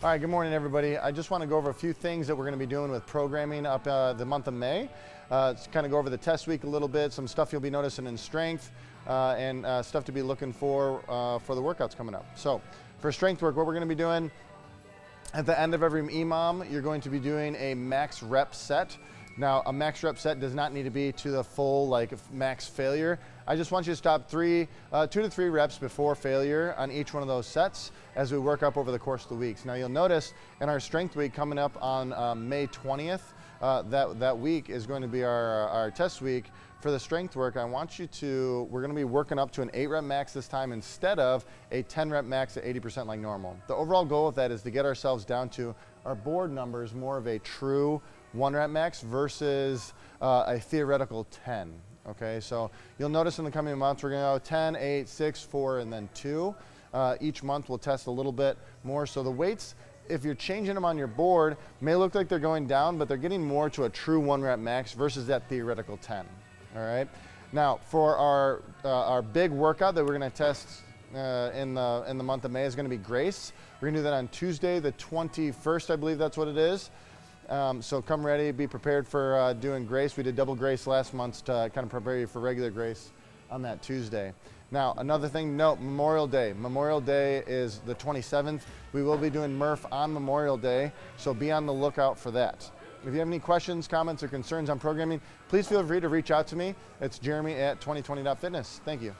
All right, good morning, everybody. I just want to go over a few things that we're going to be doing with programming up uh, the month of May. Uh, kind of go over the test week a little bit, some stuff you'll be noticing in strength, uh, and uh, stuff to be looking for uh, for the workouts coming up. So, for strength work, what we're going to be doing at the end of every EMOM, you're going to be doing a max rep set. Now, a max rep set does not need to be to the full like max failure. I just want you to stop three, uh, two to three reps before failure on each one of those sets as we work up over the course of the weeks. Now, you'll notice in our strength week coming up on um, May 20th, uh, that, that week is going to be our, our test week. For the strength work, I want you to, we're going to be working up to an 8 rep max this time instead of a 10 rep max at 80% like normal. The overall goal of that is to get ourselves down to our board numbers more of a true one rep max versus uh, a theoretical 10. Okay, so you'll notice in the coming months we're to go 10, 8, 6, 4, and then 2. Uh, each month we'll test a little bit more. So the weights, if you're changing them on your board, may look like they're going down, but they're getting more to a true one rep max versus that theoretical 10. All right. Now for our uh, our big workout that we're going to test uh, in the in the month of May is going to be Grace. We're going to do that on Tuesday, the 21st, I believe that's what it is. Um, so come ready, be prepared for uh, doing grace. We did double grace last month to kind of prepare you for regular grace on that Tuesday. Now, another thing, note, Memorial Day. Memorial Day is the 27th. We will be doing Murph on Memorial Day, so be on the lookout for that. If you have any questions, comments, or concerns on programming, please feel free to reach out to me. It's jeremy at 2020.fitness. Thank you.